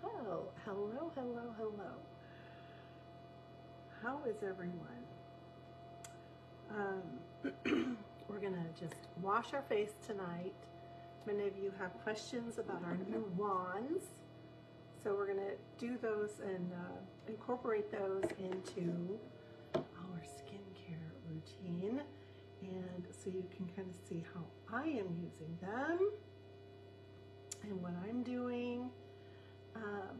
hello, hello, hello, hello. How is everyone? Um, we're gonna just wash our face tonight. Many of you have questions about our new wands. So we're gonna do those and uh, incorporate those into our skincare routine. And so you can kind of see how I am using them and what I'm doing. Um,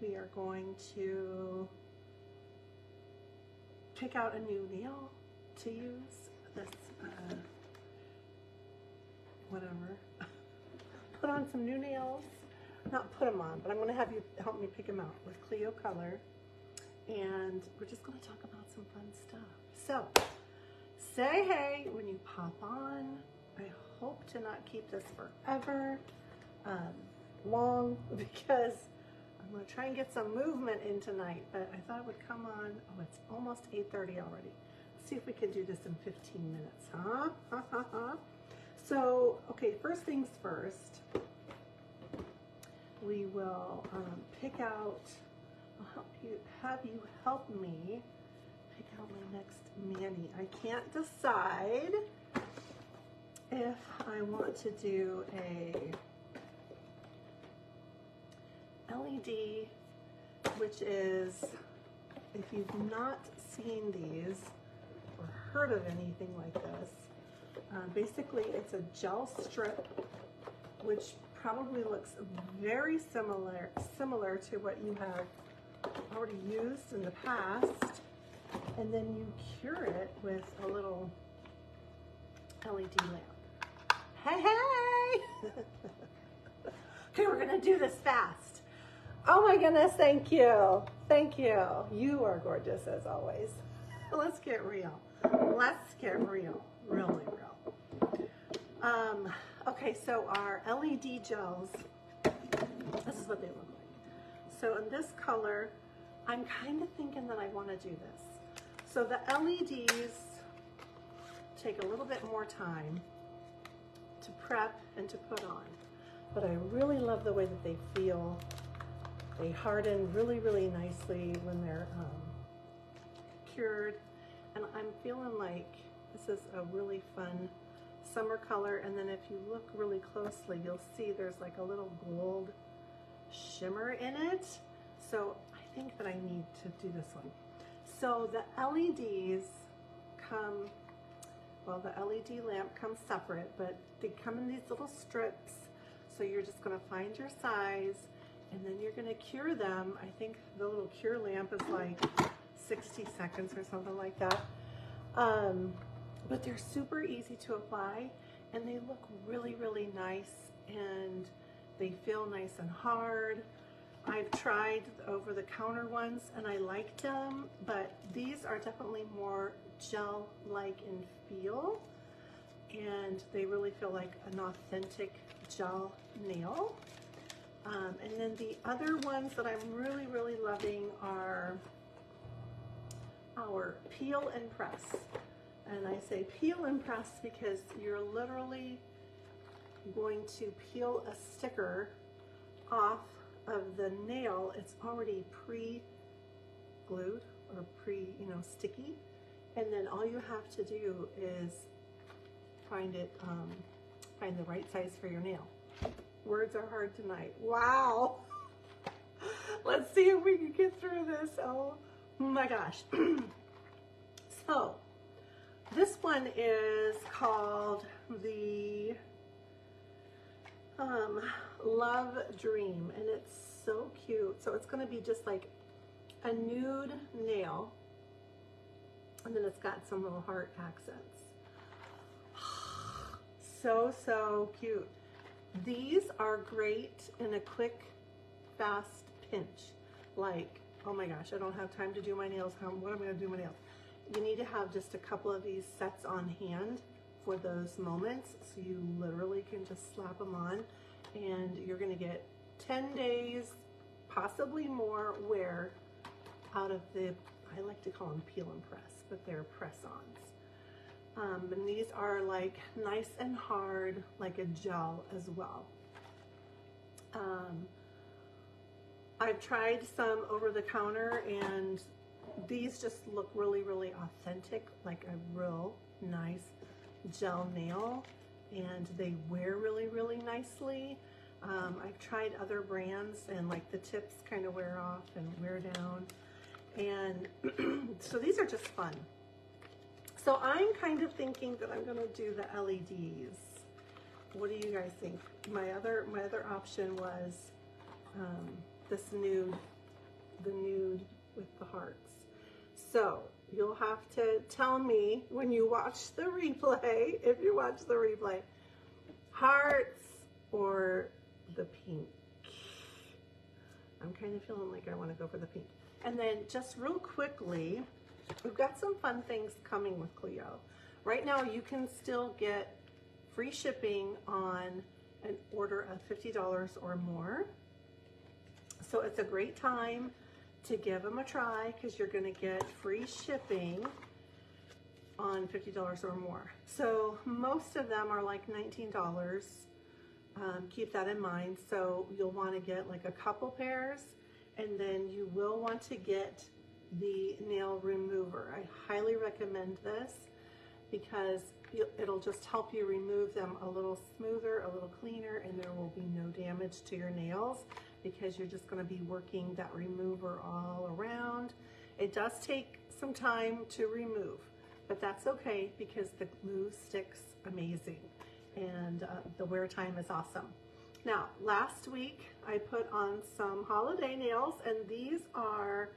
we are going to pick out a new nail to use. This, uh, whatever. put on some new nails. Not put them on, but I'm going to have you help me pick them out with KLEO Kolor. And we're just going to talk about some fun stuff. So, say hey when you pop on. I hope to not keep this forever um, long because I'm to try and get some movement in tonight, but I thought it would come on. Oh, it's almost 8.30 already. Let's see if we can do this in 15 minutes, huh? so, okay, first things first. We will um, pick out, I'll help you, have you help me pick out my next Manny. I can't decide if I want to do a LED, which is, if you've not seen these or heard of anything like this, uh, basically it's a gel strip, which probably looks very similar, similar to what you have already used in the past. And then you cure it with a little LED lamp. Hey, hey! okay, we're gonna do this fast. Oh my goodness, thank you. Thank you. You are gorgeous as always. Let's get real. Let's get real. Really real. Um, okay, so our LED gels, this is what they look like. So in this color, I'm kind of thinking that I want to do this. So the LEDs take a little bit more time to prep and to put on, but I really love the way that they feel they harden really, really nicely when they're um, cured. And I'm feeling like this is a really fun summer color. And then if you look really closely, you'll see there's like a little gold shimmer in it. So I think that I need to do this one. So the LEDs come, well, the LED lamp comes separate, but they come in these little strips. So you're just gonna find your size and then you're gonna cure them. I think the little cure lamp is like 60 seconds or something like that. Um, but they're super easy to apply and they look really, really nice and they feel nice and hard. I've tried over-the-counter ones and I liked them, but these are definitely more gel-like in feel and they really feel like an authentic gel nail. Um, and then the other ones that I'm really, really loving are our peel and press. And I say peel and press because you're literally going to peel a sticker off of the nail. It's already pre-glued or pre, you know, sticky. And then all you have to do is find it, um, find the right size for your nail. Words are hard tonight. Wow. Let's see if we can get through this. Oh my gosh. so, this one is called the um, Love Dream, and it's so cute. So it's going to be just like a nude nail, and then it's got some little heart accents. So, so cute. These are great in a quick, fast pinch. Like, oh my gosh, I don't have time to do my nails. How, what am I gonna do my nails? You need to have just a couple of these sets on hand for those moments. So you literally can just slap them on and you're gonna get 10 days, possibly more wear out of the, I like to call them peel and press, but they're press-ons. Um, and these are like nice and hard, like a gel as well. Um, I've tried some over the counter and these just look really, really authentic, like a real nice gel nail and they wear really, really nicely. Um, I've tried other brands and like the tips kind of wear off and wear down. And so these are just fun. So I'm kind of thinking that I'm gonna do the LEDs. What do you guys think? My other my other option was um, this nude, the nude with the hearts. So you'll have to tell me when you watch the replay, if you watch the replay, hearts or the pink. I'm kind of feeling like I want to go for the pink. And then just real quickly, we've got some fun things coming with KLEO. Right now you can still get free shipping on an order of $50 or more. So it's a great time to give them a try because you're going to get free shipping on $50 or more. So most of them are like $19. Um, keep that in mind. So you'll want to get like a couple pairs and then you will want to get the nail remover. I highly recommend this because it'll just help you remove them a little smoother, a little cleaner, and there will be no damage to your nails because you're just gonna be working that remover all around. It does take some time to remove, but that's okay because the glue sticks amazing and uh, the wear time is awesome. Now, last week I put on some holiday nails and these are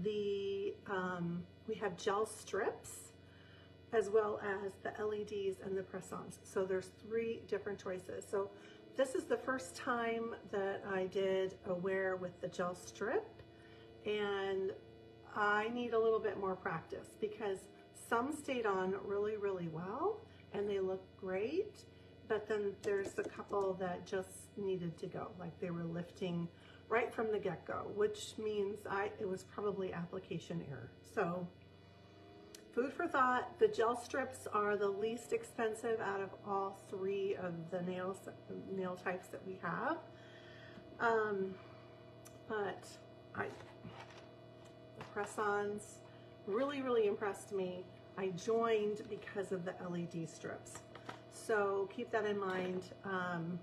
the, um, we have gel strips as well as the LEDs and the press-ons. So there's three different choices. So this is the first time that I did a wear with the gel strip and I need a little bit more practice because some stayed on really, really well and they look great, but then there's a couple that just needed to go, like they were lifting right from the get-go, which means I it was probably application error. So Food for thought, the gel strips are the least expensive out of all three of the nails, nail types that we have. Um, but I, the press-ons really, really impressed me. I joined because of the LED strips. So keep that in mind. Um,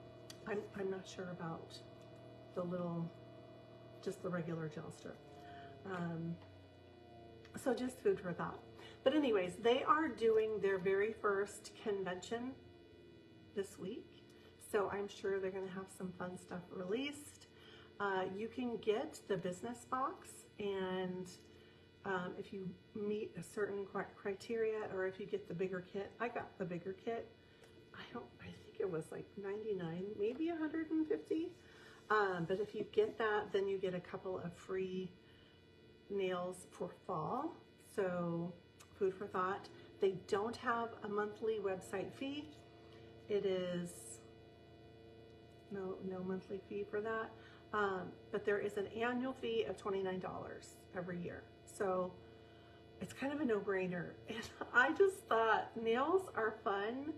I'm, I'm not sure about the little, just the regular gel strip. Um, so just food for thought. But anyways, they are doing their very first convention this week. So I'm sure they're going to have some fun stuff released. Uh, you can get the business box and um, if you meet a certain criteria or if you get the bigger kit, I got the bigger kit. I don't, I think it was like 99, maybe 150. Um, but if you get that, then you get a couple of free nails for fall. So food for thought. They don't have a monthly website fee. It is no, no monthly fee for that. Um, but there is an annual fee of $29 every year. So it's kind of a no-brainer. And I just thought nails are fun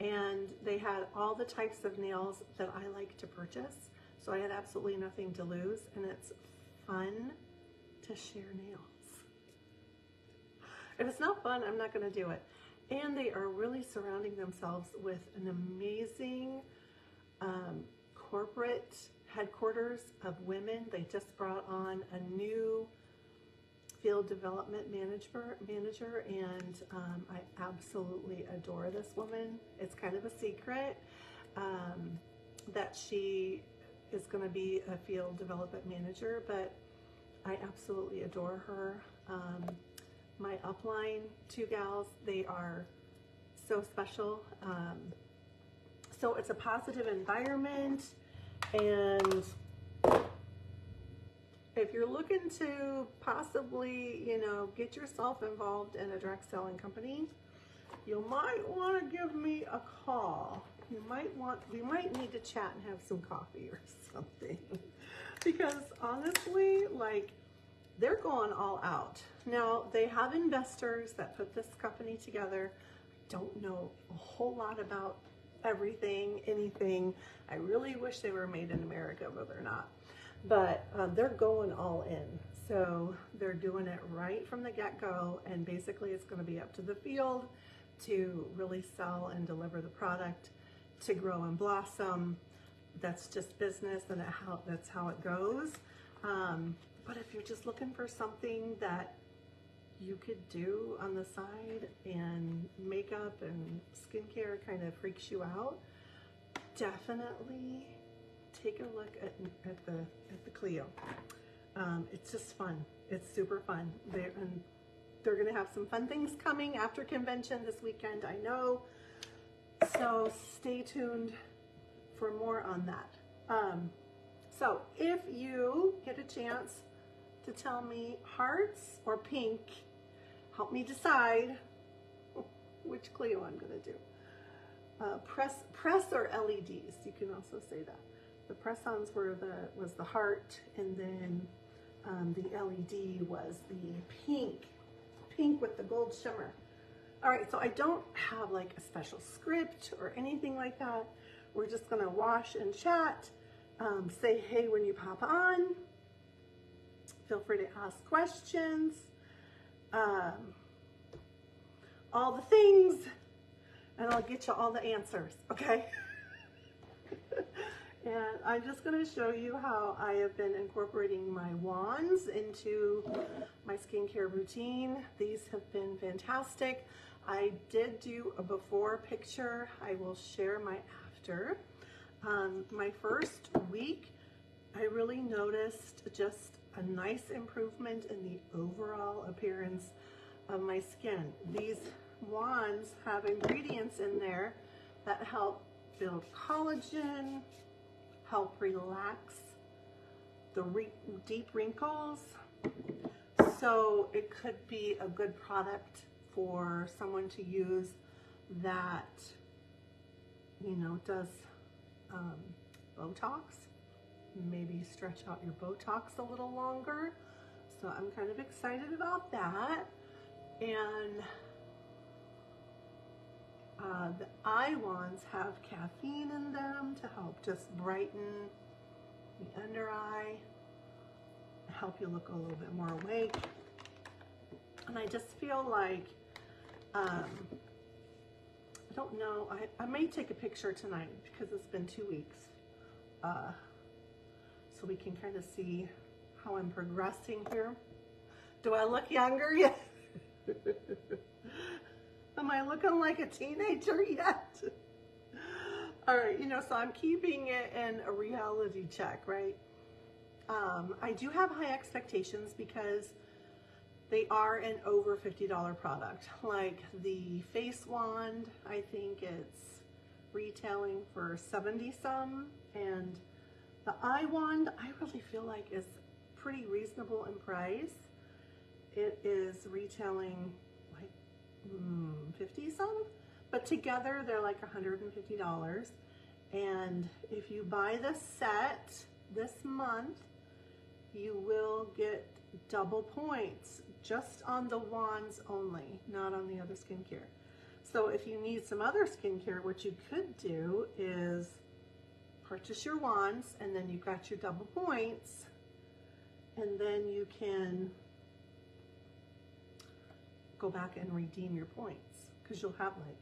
and they had all the types of nails that I like to purchase. So I had absolutely nothing to lose and it's fun to share nails. If it's not fun, I'm not going to do it. And they are really surrounding themselves with an amazing um, corporate headquarters of women. They just brought on a new field development manager, manager and um, I absolutely adore this woman. It's kind of a secret um, that she is going to be a field development manager, but I absolutely adore her. Um, my upline two gals. They are so special. Um, so it's a positive environment and if you're looking to possibly, you know, get yourself involved in a direct selling company, you might want to give me a call. You might want, we might need to chat and have some coffee or something. because honestly, like, they're going all out. Now, they have investors that put this company together. I don't know a whole lot about everything, anything. I really wish they were made in America, but they're not. But um, they're going all in. So they're doing it right from the get-go, and basically it's going to be up to the field to really sell and deliver the product, to grow and blossom. That's just business, and how that's how it goes. Um, but if you're just looking for something that you could do on the side and makeup and skincare kind of freaks you out, definitely take a look at, at the at the KLEO. Um, it's just fun. It's super fun. They're, and they're gonna have some fun things coming after convention this weekend, I know. So stay tuned for more on that. Um, so if you get a chance to tell me hearts or pink, help me decide which KLEO I'm gonna do. Uh, press, press or LEDs, you can also say that. The press-ons were the, was the heart and then um, the LED was the pink, pink with the gold shimmer. All right, so I don't have like a special script or anything like that. We're just gonna wash and chat, um, say hey when you pop on. Feel free to ask questions. Um, all the things, and I'll get you all the answers, okay? And I'm just going to show you how I have been incorporating my wands into my skincare routine. These have been fantastic. I did do a before picture. I will share my after. Um, my first week, I really noticed just a nice improvement in the overall appearance of my skin. These wands have ingredients in there that help build collagen, help relax the deep wrinkles. So it could be a good product for someone to use that, you know, does um, Botox, maybe stretch out your Botox a little longer. So I'm kind of excited about that. And uh, the eye wands have caffeine in them to help just brighten the under eye, help you look a little bit more awake. And I just feel like, um, I don't know, I, I may take a picture tonight because it's been two weeks. Uh, so we can kind of see how I'm progressing here. Do I look younger yet? Am I looking like a teenager yet? All right, you know, so I'm keeping it in a reality check, right? Um, I do have high expectations because they are an over $50 product. Like the face wand, I think it's retailing for 70 some, and the eye wand, I really feel like is pretty reasonable in price. It is retailing 50 some, but together they're like $150. And if you buy the set this month, you will get double points just on the wands only, not on the other skincare. So if you need some other skincare, what you could do is purchase your wands and then you've got your double points and then you can go back and redeem your points because you'll have like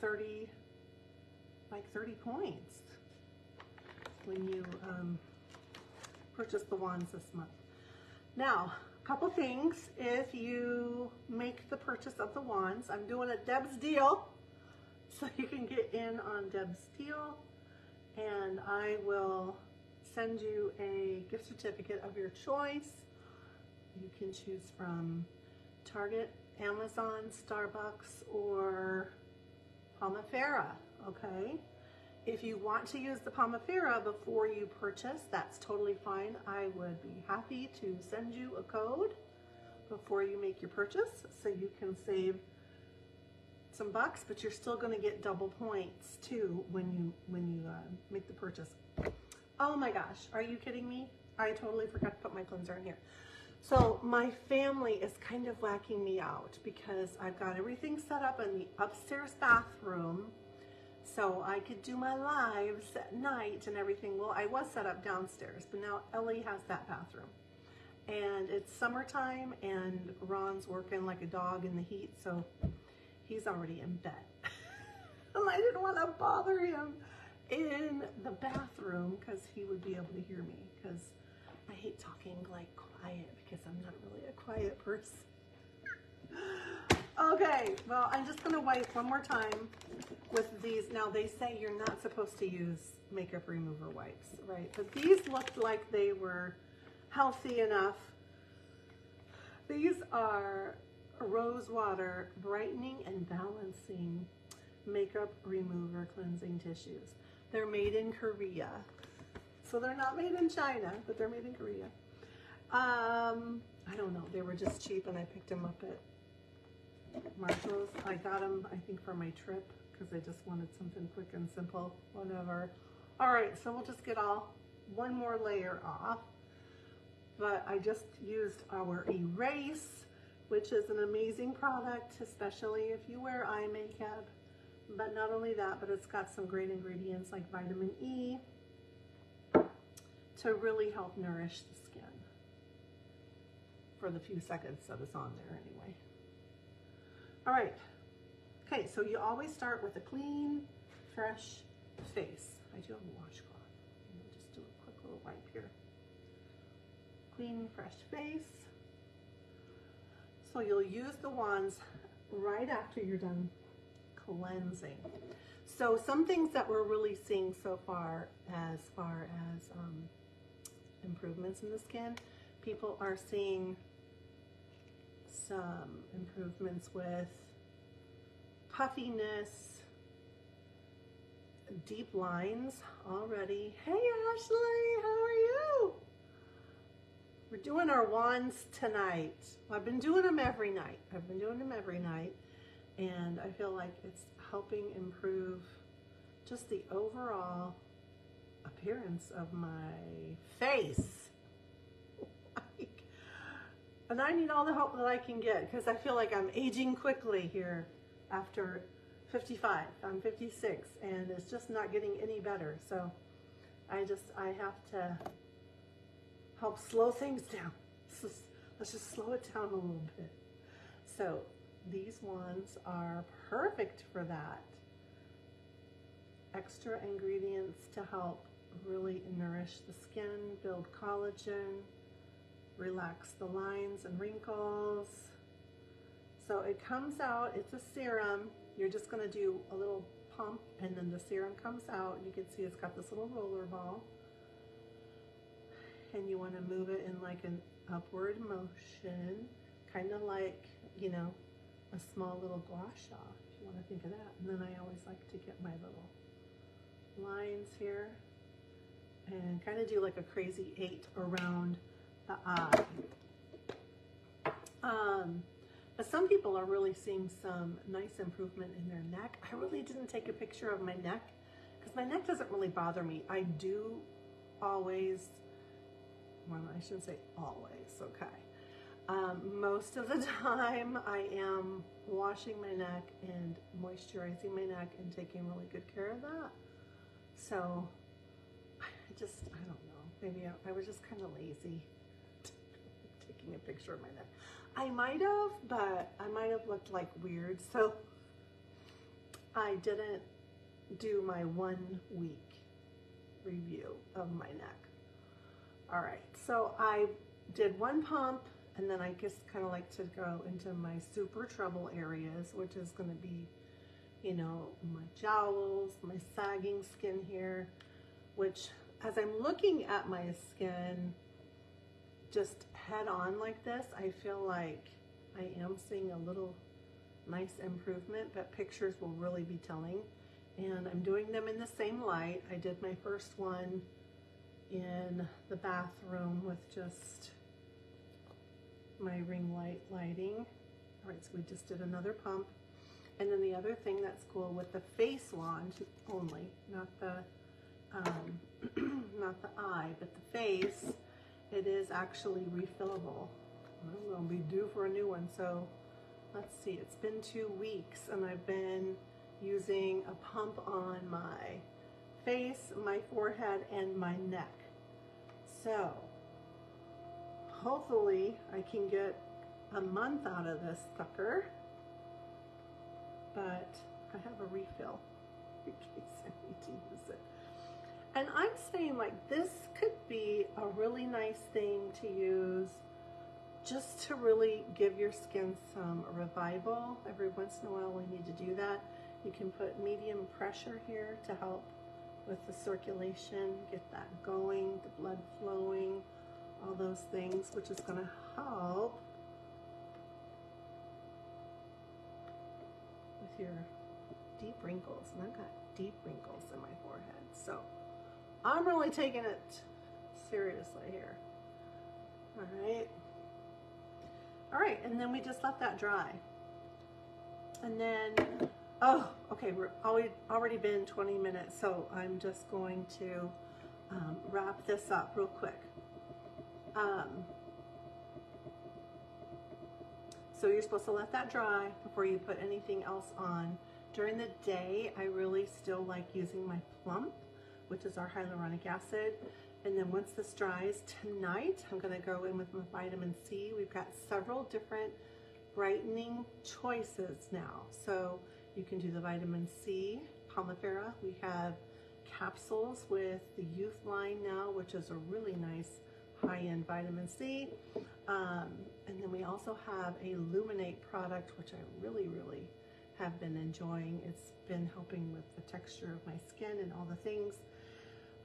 30, like 30 points when you um, purchase the wands this month. Now, a couple things. If you make the purchase of the wands, I'm doing a Deb's deal. So you can get in on Deb's deal and I will send you a gift certificate of your choice. You can choose from Target, Amazon, Starbucks, or Pomifera, okay? If you want to use the Pomifera before you purchase, that's totally fine. I would be happy to send you a code before you make your purchase so you can save some bucks, but you're still gonna get double points too when you, when you uh, make the purchase. Oh my gosh, are you kidding me? I totally forgot to put my cleanser in here. So my family is kind of whacking me out because I've got everything set up in the upstairs bathroom So I could do my lives at night and everything. Well, I was set up downstairs, but now Ellie has that bathroom. And it's summertime and Ron's working like a dog in the heat, so he's already in bed. and I didn't want to bother him in the bathroom because he would be able to hear me because I hate talking like quiet because I'm not really a quiet person. okay, well, I'm just to wipe one more time with these. Now, they say you're not supposed to use makeup remover wipes, right? But these looked like they were healthy enough. These are rose water brightening and balancing makeup remover cleansing tissues. They're made in Korea. So they're not made in China, but they're made in Korea. Um, I don't know. They were just cheap and I picked them up at Marshall's. I got them, I think, for my trip because I just wanted something quick and simple, whatever. All right, so we'll just get all one more layer off. But I just used our Erase, which is an amazing product, especially if you wear eye makeup. But not only that, but it's got some great ingredients like vitamin E to really help nourish the skin for the few seconds that it's on there anyway. All right. Okay, so you always start with a clean, fresh face. I do have a washcloth. Me just do a quick little wipe here. Clean, fresh face. So you'll use the wands right after you're done cleansing. So some things that we're really seeing so far as far as um, improvements in the skin, people are seeing some improvements with puffiness, deep lines already. Hey Ashley, how are you? We're doing our wands tonight. I've been doing them every night. I've been doing them every night and I feel like it's helping improve just the overall appearance of my face. and I need all the help that I can get because I feel like I'm aging quickly here after 55. I'm 56 and it's just not getting any better. So I just, I have to help slow things down. Let's just, let's just slow it down a little bit. So these ones are perfect for that. Extra ingredients to help really nourish the skin, build collagen, relax the lines and wrinkles. So it comes out, it's a serum. You're just gonna do a little pump and then the serum comes out. You can see it's got this little roller ball. And you wanna move it in like an upward motion, kind of like, you know, a small little gua sha, if you want to think of that. And then I always like to get my little lines here and kind of do like a crazy eight around the eye. Um, but some people are really seeing some nice improvement in their neck. I really didn't take a picture of my neck because my neck doesn't really bother me. I do always, well, I shouldn't say always, okay. Um, most of the time I am washing my neck and moisturizing my neck and taking really good care of that. So I just, I don't know, maybe I, I was just kind of lazy taking a picture of my neck. I might have, but I might have looked like weird. So I didn't do my one week review of my neck. All right, so I did one pump and then I just kind of like to go into my super trouble areas, which is going to be, you know, my jowls, my sagging skin here, which as I'm looking at my skin just head on like this, I feel like I am seeing a little nice improvement, but pictures will really be telling. And I'm doing them in the same light. I did my first one in the bathroom with just my ring light lighting. All right, so we just did another pump. And then the other thing that's cool with the face wand only, not the um, not the eye, but the face, it is actually refillable. I'm gonna be due for a new one. So let's see, it's been two weeks and I've been using a pump on my face, my forehead, and my neck. So, hopefully I can get a month out of this sucker, but I have a refill in case I need to use it. And I'm saying like this could be a really nice thing to use just to really give your skin some revival. Every once in a while we need to do that. You can put medium pressure here to help with the circulation, get that going, the blood flowing, all those things, which is going to help with your deep wrinkles. And I've got deep wrinkles in my forehead. So I'm really taking it seriously here. All right. All right, and then we just let that dry. And then, oh, okay, we're already, already been 20 minutes, so I'm just going to um, wrap this up real quick. Um, so you're supposed to let that dry before you put anything else on. During the day, I really still like using my plump, which is our hyaluronic acid. And then once this dries tonight, I'm gonna go in with my vitamin C. We've got several different brightening choices now. So you can do the vitamin C, Pomifera. We have capsules with the youth line now, which is a really nice high-end vitamin C. Um, and then we also have a Luminate product, which I really, really have been enjoying. It's been helping with the texture of my skin and all the things.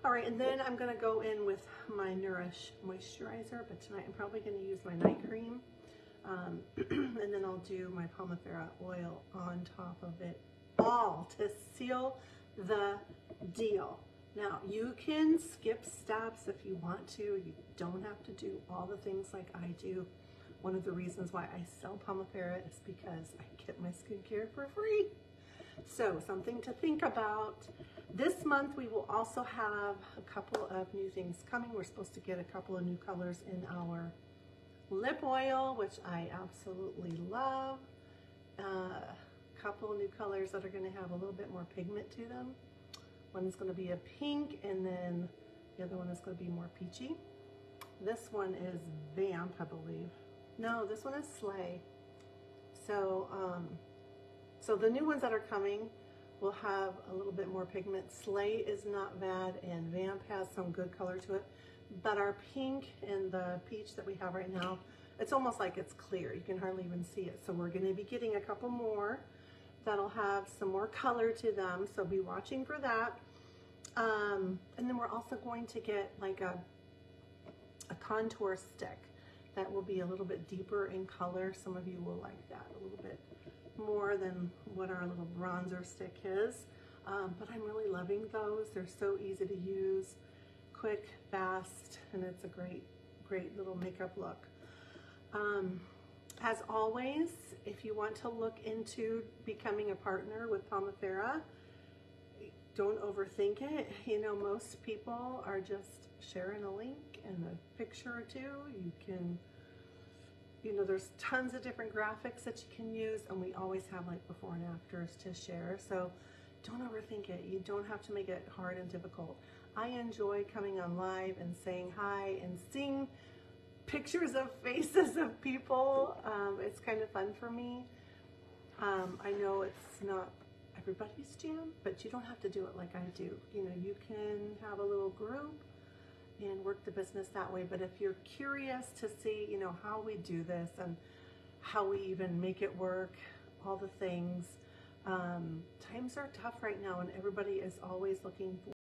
All right, and then I'm gonna go in with my Nourish moisturizer, but tonight I'm probably gonna use my night cream. Um, and then I'll do my Pomifera oil on top of it all to seal the deal. Now, you can skip steps if you want to. You don't have to do all the things like I do. One of the reasons why I sell Pomifera is because I get my skincare for free. So something to think about. This month we will also have a couple of new things coming. We're supposed to get a couple of new colors in our lip oil, which I absolutely love. A uh, couple new colors that are going to have a little bit more pigment to them. One is going to be a pink and then the other one is going to be more peachy. This one is Vamp, I believe. No, this one is Slay. So, um, so the new ones that are coming will have a little bit more pigment. Slay is not bad and Vamp has some good color to it. But our pink and the peach that we have right now, it's almost like it's clear. You can hardly even see it. So we're going to be getting a couple more that'll have some more color to them. So be watching for that. Um, and then we're also going to get like a, a contour stick that will be a little bit deeper in color. Some of you will like that a little bit more than what our little bronzer stick is. Um, but I'm really loving those. They're so easy to use, quick, fast, and it's a great, great little makeup look. Um, as always, if you want to look into becoming a partner with Pomifera, don't overthink it. You know, most people are just sharing a link and a picture or two. You can you know, there's tons of different graphics that you can use and we always have like before and afters to share. So don't overthink it. You don't have to make it hard and difficult. I enjoy coming on live and saying hi and seeing pictures of faces of people. Um, it's kind of fun for me. Um, I know it's not everybody's jam, but you don't have to do it like I do. You know, you can have a little group and work the business that way. But if you're curious to see, you know, how we do this and how we even make it work, all the things, um, times are tough right now and everybody is always looking